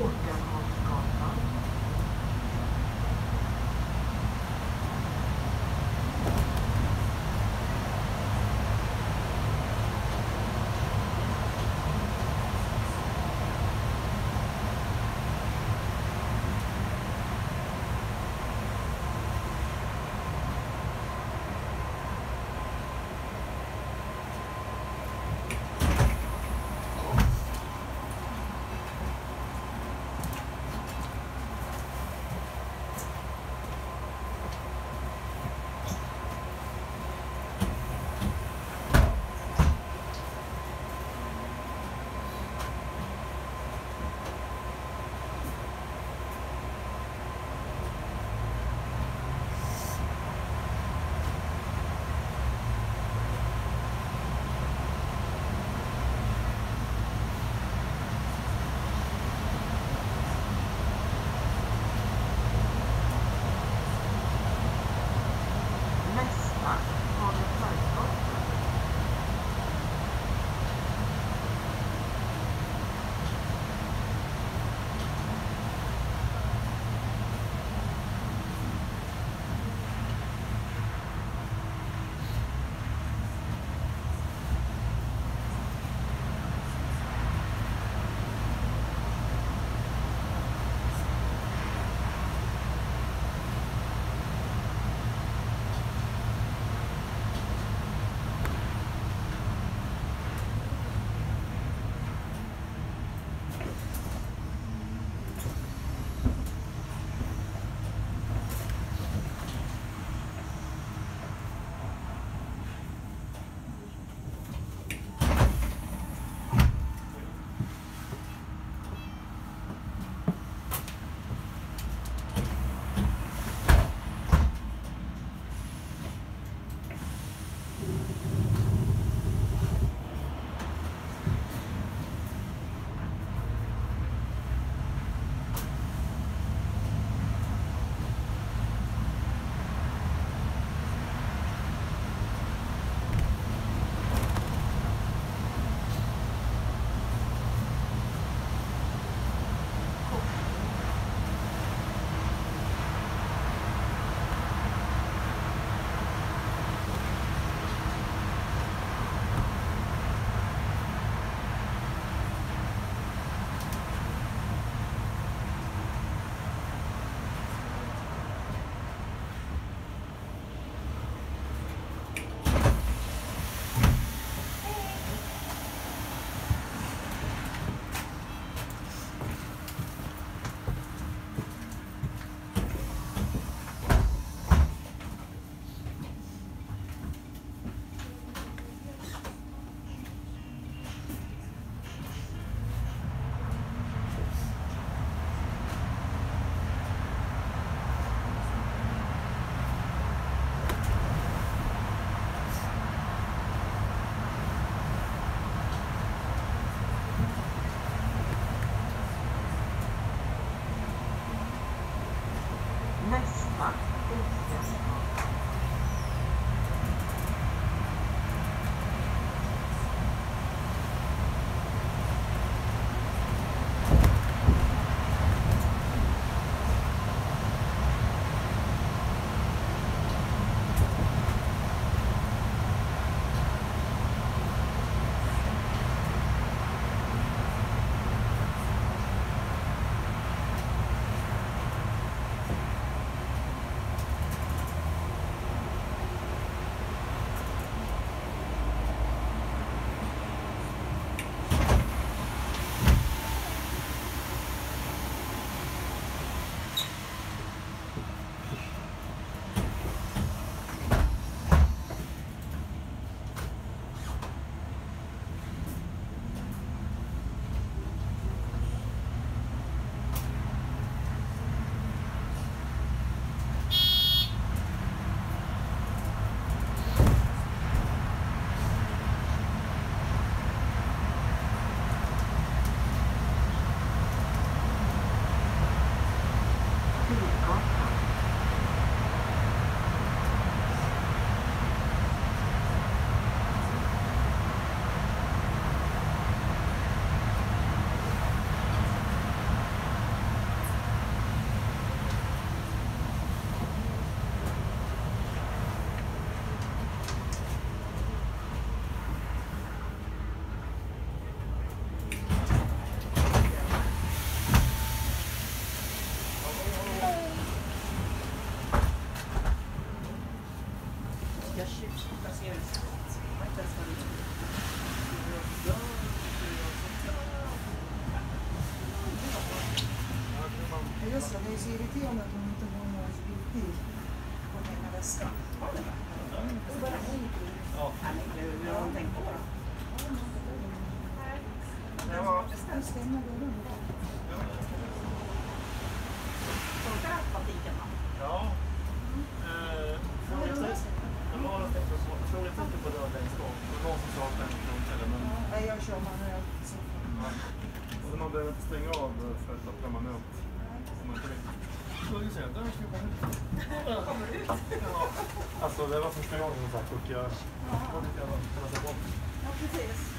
Quần. Att hon inte har någon bild på hela väskan. Har du det? Är bara bild. Ja. Men gud, jag har tänkt på det. Dörren. Funkar automatiken då? Ja. Det var så. Frågetecken på dörren längst bak. Det var som sa att den funkade. Men Nej, jag kör manuellt. ja. Och man behöver inte stänga av för att öppna manuellt. Kommer ut? Ja. Alltså det var första gången så här, och jag... Ja, precis.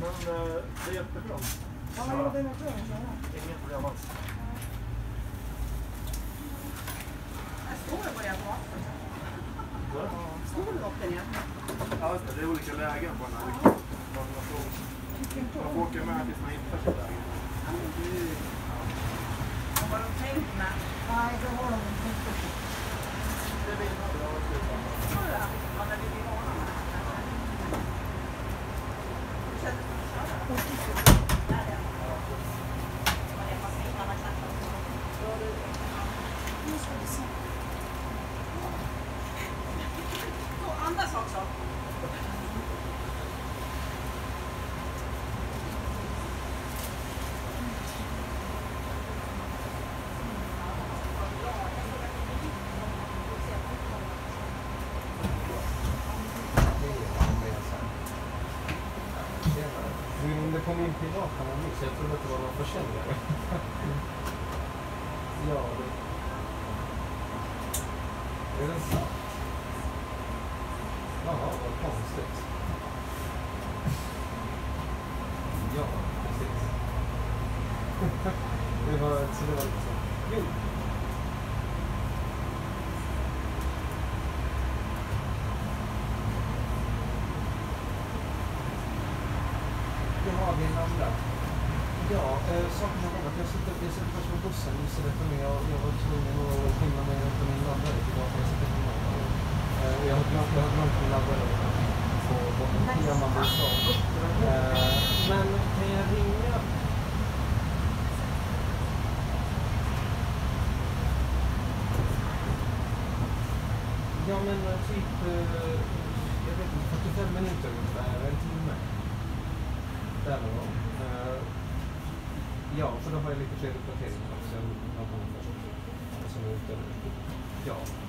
Men eh, det är jättebra. Ja, det är köra. Inga problem alls. Och börjar du upp den igen? Ja, det. Är olika lägen på den här. Man får, åka med tills man hittar sitt läge. Vad har de tänkt med? Anders också. Så jag trodde att det var någon försäljare. ja, det... Är den sant? Jaha, vad konstigt. Ja, precis. det var, så det var lite så. Jo. Jaha, din andra. Ja, eh, saken är den att jag sitter, jag sitter först på bussen just detta men jag, jag var tvungen att skynda mig runt min laddare tillbaka. Jag sitter hemma. Eh, och jag har glömt, jag har glömt min laddare på blir så. Eh, men kan jag ringa? Ja men eh, typ, eh, jag vet inte, 45 minuter ungefär, ja, för då har jag lite fler uppdateringar också. Alltså, ja.